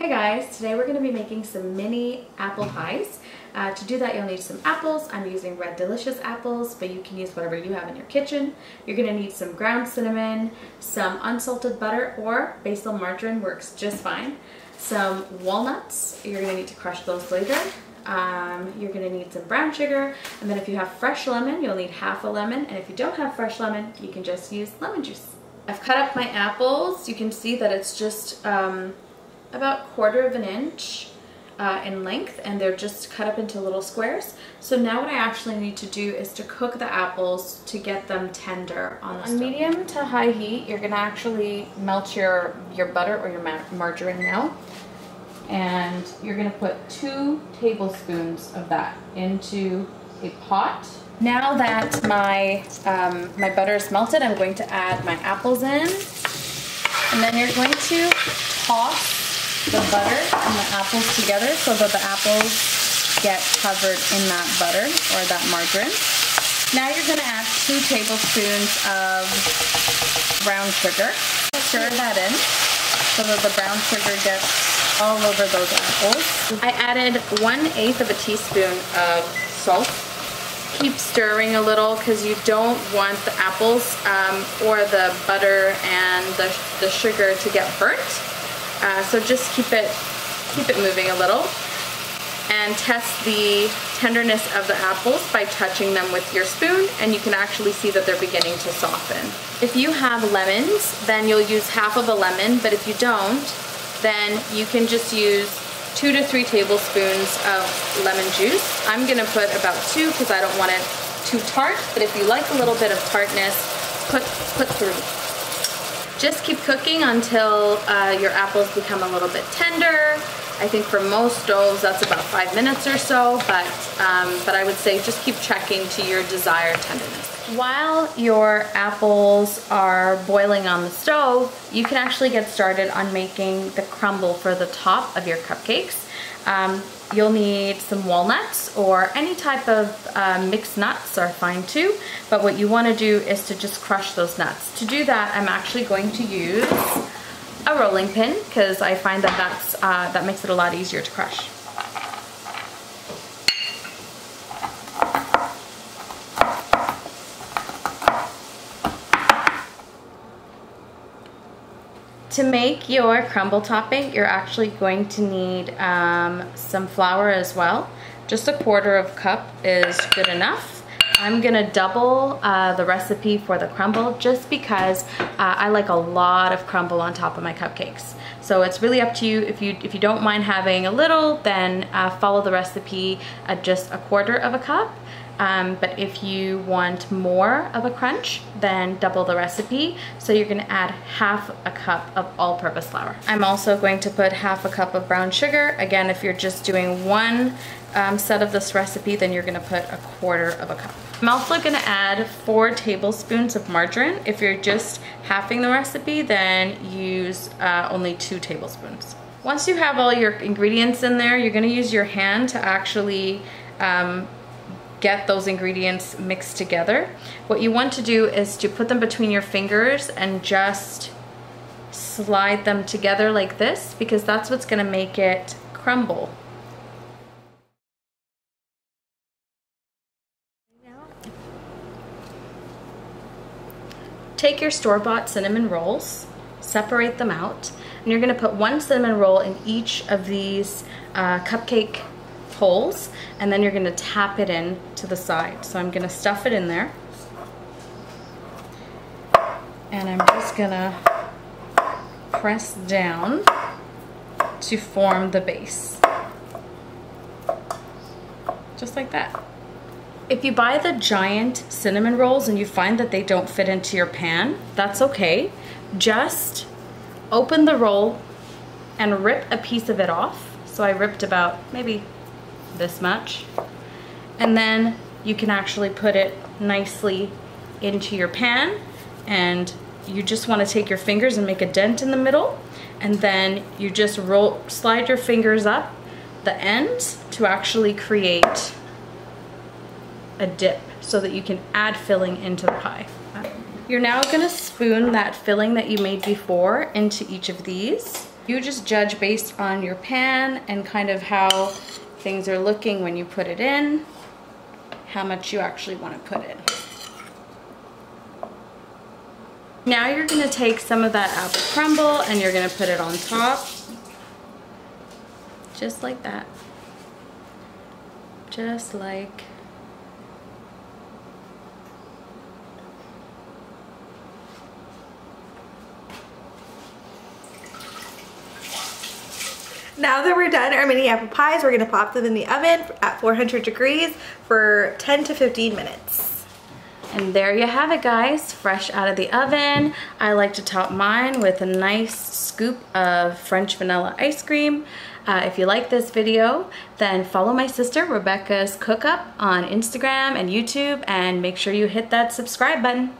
Hey guys, today we're going to be making some mini apple pies. Uh, to do that you'll need some apples. I'm using Red Delicious apples, but you can use whatever you have in your kitchen. You're going to need some ground cinnamon, some unsalted butter, or Becel margarine works just fine. Some walnuts, you're going to need to crush those later. Um, you're going to need some brown sugar, and then if you have fresh lemon, you'll need half a lemon, and if you don't have fresh lemon, you can just use lemon juice. I've cut up my apples. You can see that it's just um, about quarter of an inch uh, in length and they're just cut up into little squares. So now what I actually need to do is to cook the apples to get them tender on the On stove. medium to high heat, you're gonna actually melt your, your butter or your margarine now. And you're gonna put two tablespoons of that into a pot. Now that my, um, my butter is melted, I'm going to add my apples in. And then you're going to toss the butter and the apples together so that the apples get covered in that butter or that margarine. Now you're going to add two tablespoons of brown sugar. Stir that in so that the brown sugar gets all over those apples. I added one eighth of a teaspoon of salt. Keep stirring a little because you don't want the apples um, or the butter and the, the sugar to get burnt. Uh, so just keep it, keep it moving a little and test the tenderness of the apples by touching them with your spoon and you can actually see that they're beginning to soften. If you have lemons, then you'll use half of a lemon, but if you don't, then you can just use two to three tablespoons of lemon juice. I'm gonna put about two because I don't want it too tart, but if you like a little bit of tartness, put, put three. Just keep cooking until uh, your apples become a little bit tender. I think for most stoves that's about five minutes or so, but, um, but I would say just keep checking to your desired tenderness. While your apples are boiling on the stove, you can actually get started on making the crumble for the top of your cupcakes. Um, You'll need some walnuts or any type of uh, mixed nuts are fine too, but what you wanna do is to just crush those nuts. To do that, I'm actually going to use a rolling pin because I find that that's, uh, that makes it a lot easier to crush. To make your crumble topping, you're actually going to need um, some flour as well. Just a quarter of a cup is good enough. I'm gonna double uh, the recipe for the crumble just because uh, I like a lot of crumble on top of my cupcakes. So it's really up to you. If you if you don't mind having a little, then uh, follow the recipe at just a quarter of a cup. Um, but if you want more of a crunch, then double the recipe. So you're gonna add half a cup of all-purpose flour. I'm also going to put half a cup of brown sugar. Again, if you're just doing one um, set of this recipe, then you're gonna put a quarter of a cup. I'm also gonna add four tablespoons of margarine. If you're just halving the recipe, then use uh, only two tablespoons. Once you have all your ingredients in there, you're gonna use your hand to actually um, get those ingredients mixed together. What you want to do is to put them between your fingers and just slide them together like this because that's what's gonna make it crumble. Take your store-bought cinnamon rolls, separate them out, and you're gonna put one cinnamon roll in each of these uh, cupcake holes and then you're gonna tap it in to the side. So I'm gonna stuff it in there. And I'm just gonna press down to form the base. Just like that. If you buy the giant cinnamon rolls and you find that they don't fit into your pan, that's okay. Just open the roll and rip a piece of it off. So I ripped about maybe this much. And then you can actually put it nicely into your pan and you just want to take your fingers and make a dent in the middle and then you just roll slide your fingers up the ends to actually create a dip so that you can add filling into the pie. You're now going to spoon that filling that you made before into each of these You just judge based on your pan and kind of how things are looking when you put it in, how much you actually want to put in. Now you're gonna take some of that apple crumble and you're gonna put it on top. Just like that. Just like Now that we're done our mini apple pies, we're gonna pop them in the oven at 400 degrees for 10 to 15 minutes. And there you have it guys, fresh out of the oven. I like to top mine with a nice scoop of French vanilla ice cream. Uh, if you like this video, then follow my sister Rebekah's CookUp on Instagram and YouTube and make sure you hit that subscribe button.